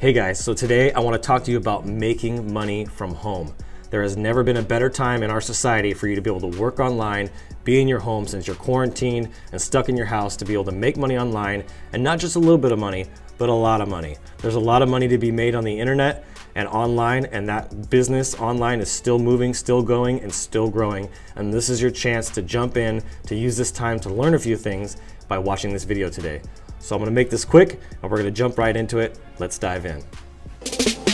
Hey guys, so today I want to talk to you about making money from home. There has never been a better time in our society for you to be able to work online, be in your home since you're quarantined and stuck in your house to be able to make money online and not just a little bit of money, but a lot of money. There's a lot of money to be made on the internet and online, and that business online is still moving, still going, and still growing. And this is your chance to jump in, to use this time to learn a few things by watching this video today. So I'm gonna make this quick and we're gonna jump right into it. Let's dive in.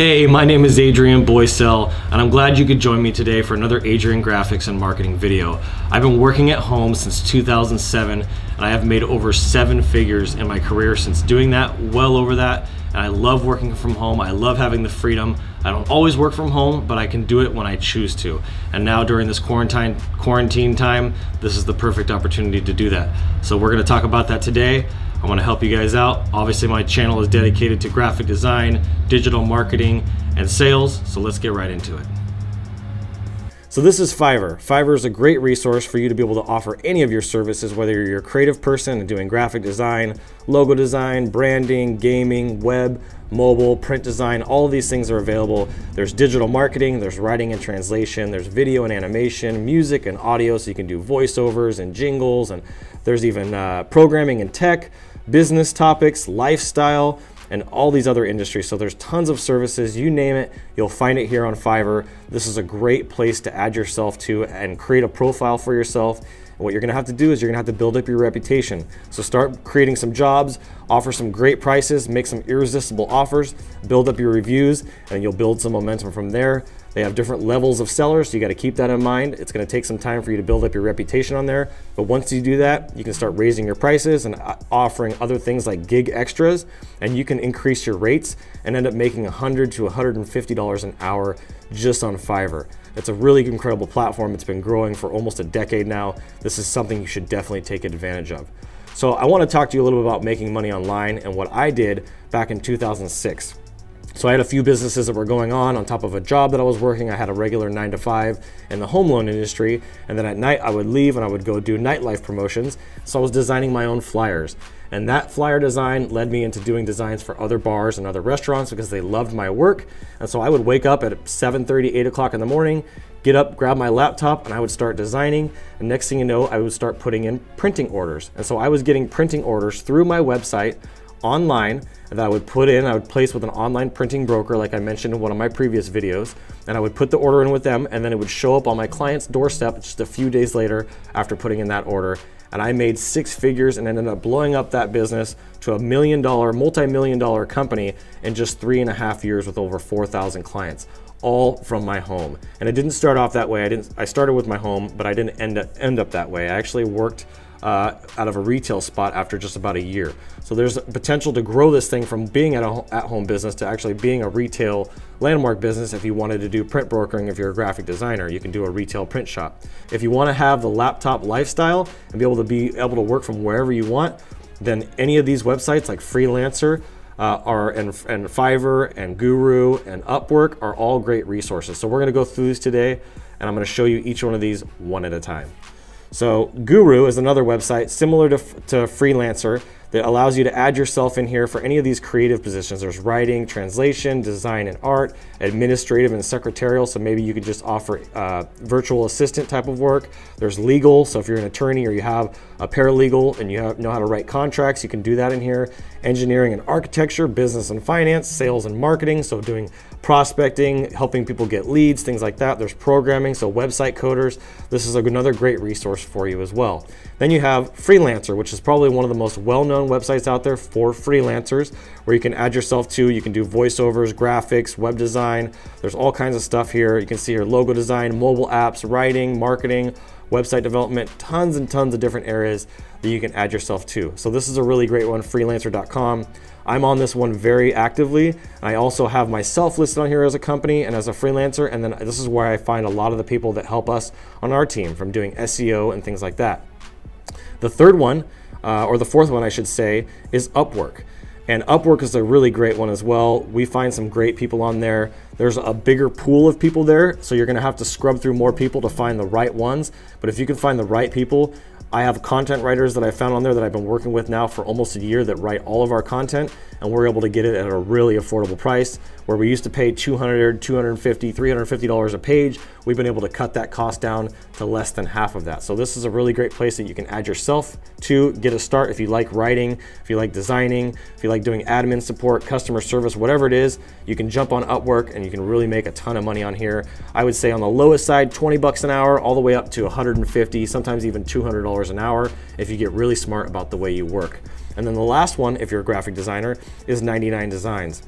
Hey, my name is Adrian Boycell, and I'm glad you could join me today for another Adrian Graphics and Marketing video. I've been working at home since 2007, and I have made over seven figures in my career since doing that, well over that, and I love working from home. I love having the freedom. I don't always work from home, but I can do it when I choose to. And now during this quarantine quarantine time, this is the perfect opportunity to do that. So we're gonna talk about that today. I want to help you guys out. Obviously, my channel is dedicated to graphic design, digital marketing, and sales, so let's get right into it. So this is Fiverr. Fiverr is a great resource for you to be able to offer any of your services, whether you're a creative person and doing graphic design, logo design, branding, gaming, web, mobile, print design, all of these things are available. There's digital marketing, there's writing and translation, there's video and animation, music and audio, so you can do voiceovers and jingles, and there's even uh, programming and tech business topics, lifestyle, and all these other industries. So there's tons of services, you name it, you'll find it here on Fiverr. This is a great place to add yourself to and create a profile for yourself. And what you're gonna have to do is you're gonna have to build up your reputation. So start creating some jobs, offer some great prices, make some irresistible offers, build up your reviews, and you'll build some momentum from there. They have different levels of sellers, so you got to keep that in mind. It's going to take some time for you to build up your reputation on there, but once you do that, you can start raising your prices and uh, offering other things like gig extras, and you can increase your rates and end up making 100 to 150 dollars an hour just on Fiverr. It's a really incredible platform. It's been growing for almost a decade now. This is something you should definitely take advantage of. So I want to talk to you a little bit about making money online and what I did back in 2006. So I had a few businesses that were going on on top of a job that I was working. I had a regular nine to five in the home loan industry. And then at night I would leave and I would go do nightlife promotions. So I was designing my own flyers. And that flyer design led me into doing designs for other bars and other restaurants because they loved my work. And so I would wake up at 7.30, 8 o'clock in the morning, get up, grab my laptop, and I would start designing. And next thing you know, I would start putting in printing orders. And so I was getting printing orders through my website online that I would put in, I would place with an online printing broker like I mentioned in one of my previous videos, and I would put the order in with them and then it would show up on my client's doorstep just a few days later after putting in that order. And I made six figures and ended up blowing up that business to a million dollar, multi-million dollar company in just three and a half years with over 4,000 clients all from my home. And it didn't start off that way. I didn't. I started with my home, but I didn't end up, end up that way. I actually worked uh, out of a retail spot after just about a year. So there's a potential to grow this thing from being at a at-home business to actually being a retail landmark business if you wanted to do print brokering if you're a graphic designer you can do a retail print shop if you want to have the laptop lifestyle and be able to be able to work from wherever you want then any of these websites like freelancer uh, are and, and Fiverr and Guru and Upwork are all great resources. So we're going to go through these today and I'm going to show you each one of these one at a time. So Guru is another website similar to, to Freelancer that allows you to add yourself in here for any of these creative positions. There's writing, translation, design and art, administrative and secretarial. So maybe you could just offer uh, virtual assistant type of work. There's legal. So if you're an attorney or you have a paralegal and you have, know how to write contracts, you can do that in here. Engineering and architecture, business and finance, sales and marketing. So doing prospecting, helping people get leads, things like that. There's programming, so website coders. This is another great resource for you as well. Then you have Freelancer, which is probably one of the most well-known websites out there for freelancers, where you can add yourself to. You can do voiceovers, graphics, web design. There's all kinds of stuff here. You can see your logo design, mobile apps, writing, marketing, website development, tons and tons of different areas that you can add yourself to. So this is a really great one, freelancer.com. I'm on this one very actively. I also have myself listed on here as a company and as a freelancer. And then this is where I find a lot of the people that help us on our team from doing SEO and things like that. The third one, uh, or the fourth one I should say, is Upwork. And Upwork is a really great one as well. We find some great people on there. There's a bigger pool of people there, so you're gonna have to scrub through more people to find the right ones. But if you can find the right people, I have content writers that I found on there that I've been working with now for almost a year that write all of our content and we're able to get it at a really affordable price where we used to pay 200, 250, 350 dollars a page. We've been able to cut that cost down to less than half of that. So this is a really great place that you can add yourself to get a start if you like writing, if you like designing, if you like doing admin support, customer service, whatever it is, you can jump on Upwork and you can really make a ton of money on here. I would say on the lowest side, 20 bucks an hour, all the way up to 150, sometimes even $200 an hour if you get really smart about the way you work. And then the last one, if you're a graphic designer, is 99 Designs.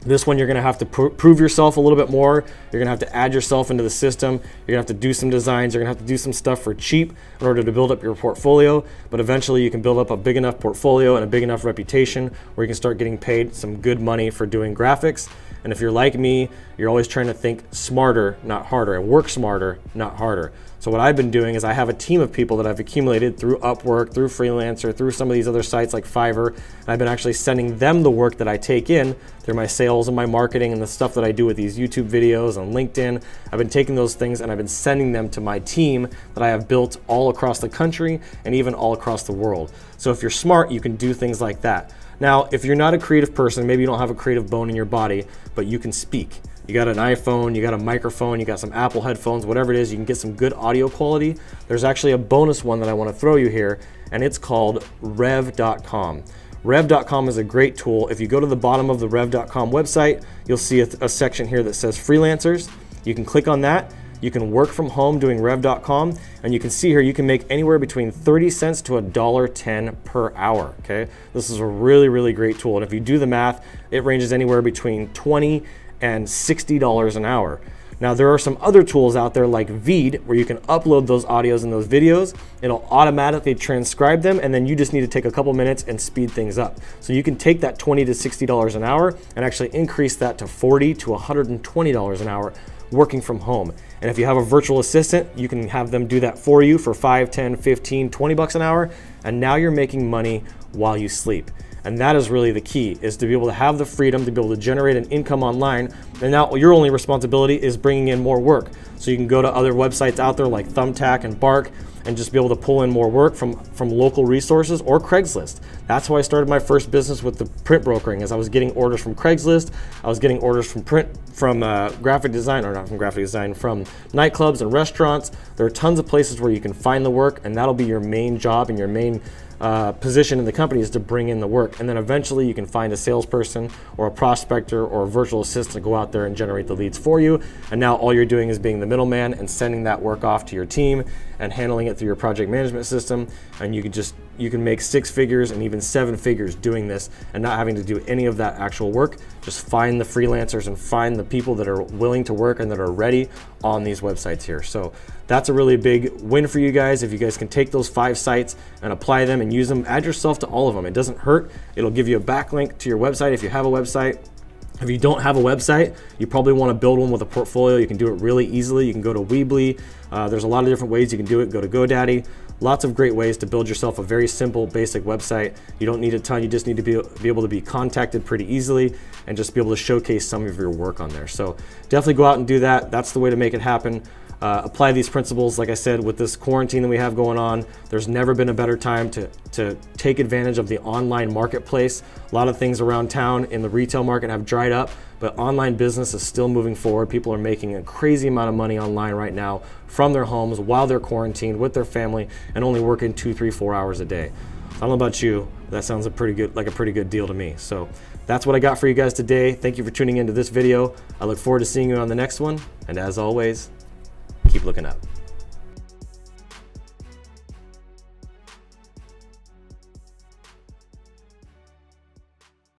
This one, you're gonna have to pr prove yourself a little bit more. You're gonna have to add yourself into the system. You're gonna have to do some designs. You're gonna have to do some stuff for cheap in order to build up your portfolio. But eventually you can build up a big enough portfolio and a big enough reputation where you can start getting paid some good money for doing graphics. And if you're like me, you're always trying to think smarter, not harder, and work smarter, not harder. So what I've been doing is I have a team of people that I've accumulated through Upwork, through Freelancer, through some of these other sites like Fiverr, and I've been actually sending them the work that I take in through my sales and my marketing and the stuff that I do with these YouTube videos on LinkedIn. I've been taking those things and I've been sending them to my team that I have built all across the country and even all across the world. So if you're smart, you can do things like that. Now, if you're not a creative person, maybe you don't have a creative bone in your body, but you can speak. You got an iPhone, you got a microphone, you got some Apple headphones, whatever it is, you can get some good audio quality. There's actually a bonus one that I want to throw you here, and it's called rev.com. Rev.com is a great tool. If you go to the bottom of the rev.com website, you'll see a, a section here that says freelancers. You can click on that you can work from home doing rev.com and you can see here you can make anywhere between 30 cents to a dollar 10 per hour, okay? This is a really, really great tool. And if you do the math, it ranges anywhere between 20 and $60 an hour. Now there are some other tools out there like Veed where you can upload those audios and those videos. It'll automatically transcribe them and then you just need to take a couple minutes and speed things up. So you can take that 20 to $60 an hour and actually increase that to 40 to $120 an hour working from home. And if you have a virtual assistant, you can have them do that for you for 5, 10, 15, 20 bucks an hour. And now you're making money while you sleep. And that is really the key is to be able to have the freedom to be able to generate an income online. And now your only responsibility is bringing in more work. So you can go to other websites out there like Thumbtack and Bark and just be able to pull in more work from, from local resources or Craigslist. That's why I started my first business with the print brokering as I was getting orders from Craigslist. I was getting orders from print, from uh, graphic design, or not from graphic design, from nightclubs and restaurants. There are tons of places where you can find the work and that'll be your main job and your main uh, position in the company is to bring in the work. And then eventually you can find a salesperson or a prospector or a virtual assistant to go out there and generate the leads for you. And now all you're doing is being the middleman and sending that work off to your team and handling it through your project management system. And you can just, you can make six figures and even seven figures doing this and not having to do any of that actual work. Just find the freelancers and find the people that are willing to work and that are ready on these websites here. So that's a really big win for you guys. If you guys can take those five sites and apply them and use them, add yourself to all of them. It doesn't hurt. It'll give you a backlink to your website if you have a website. If you don't have a website, you probably want to build one with a portfolio. You can do it really easily. You can go to Weebly. Uh, there's a lot of different ways you can do it. Go to GoDaddy. Lots of great ways to build yourself a very simple, basic website. You don't need a ton. You just need to be, be able to be contacted pretty easily and just be able to showcase some of your work on there. So definitely go out and do that. That's the way to make it happen. Uh, apply these principles, like I said, with this quarantine that we have going on. There's never been a better time to, to take advantage of the online marketplace. A lot of things around town in the retail market have dried up, but online business is still moving forward. People are making a crazy amount of money online right now from their homes while they're quarantined with their family and only working two, three, four hours a day. I don't know about you, that sounds a pretty good, like a pretty good deal to me. So that's what I got for you guys today. Thank you for tuning into this video. I look forward to seeing you on the next one. And as always, keep looking up.